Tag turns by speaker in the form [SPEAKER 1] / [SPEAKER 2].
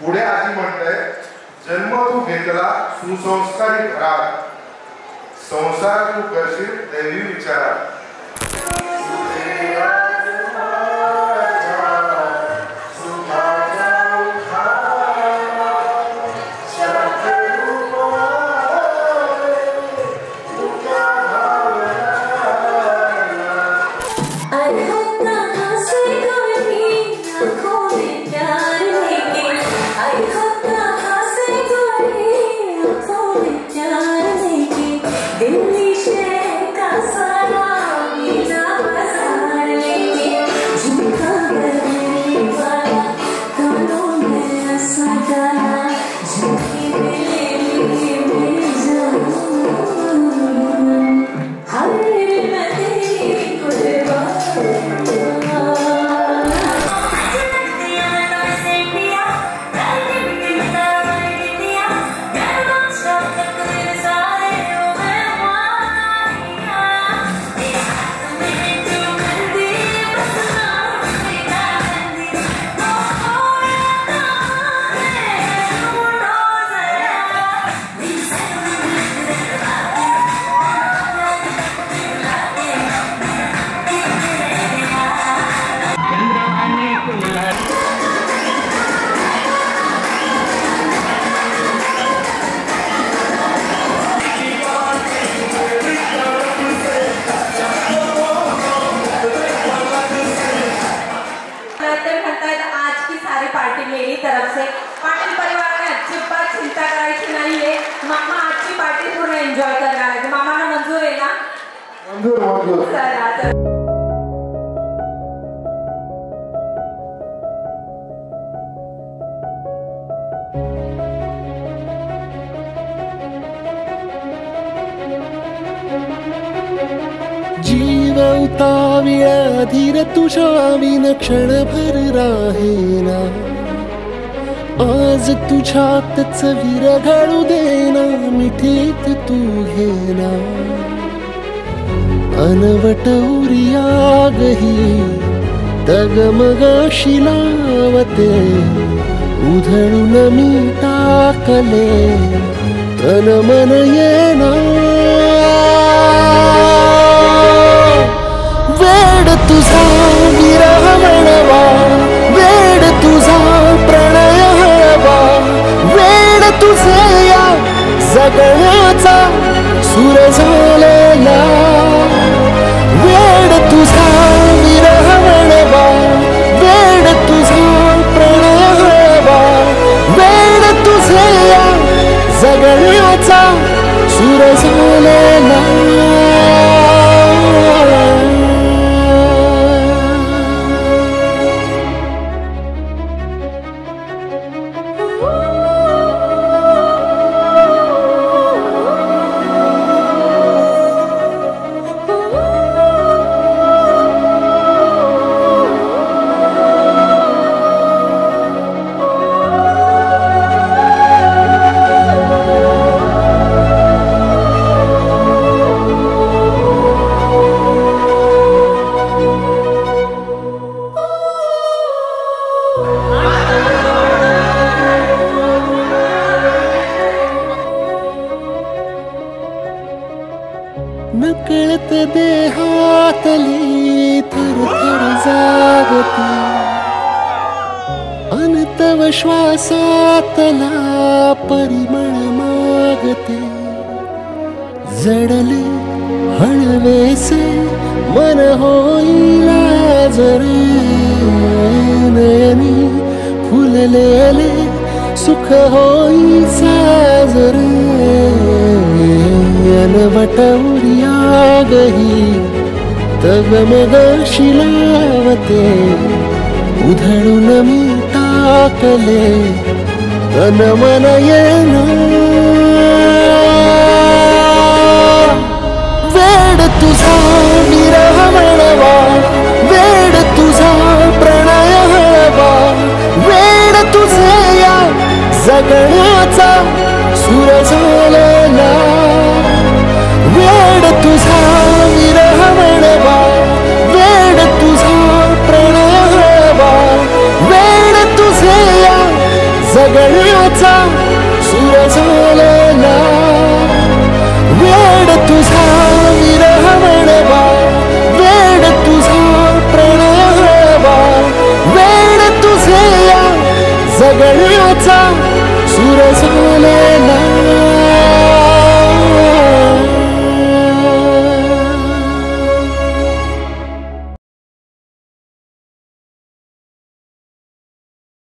[SPEAKER 1] पुढे आधी म्हणतंय जन्म तू घेतला सुसंस्कारी घरात संसार तू करशील दैवी विचारात.
[SPEAKER 2] से
[SPEAKER 3] पाटील परिवाराने अजिबात चिंता करायची नाहीये. मामा आजची पार्टी पूर्ण एन्जॉय करणार आहे मामाला मंजूर आहे ना?
[SPEAKER 1] मंजूर मंजूर.
[SPEAKER 3] चला तर
[SPEAKER 4] जीव उताविळा धीर तुझ्या विन क्षणभर राहेना. आज तुझ्यातच वीर घालू देना मिठीत तू घेना. अनवट उरियागही तगमगाशी लावते. उधळून मी टाकले तन मन येना. वेड तुझा 항상 주의 손에 나 जागती अनतव श्वासातला मागते। जडले हळवेसे मन होईला जरे। नयनी फुललेले सुख होई साजरे अनवटौर्या गही तव मग शिलावते उधळून मी ताकले तन मन वेड तुझा विरह म्हणवा वेड तुझा प्रणय हळवा वेड तुझे या जगण्याचा 那个日子是我曾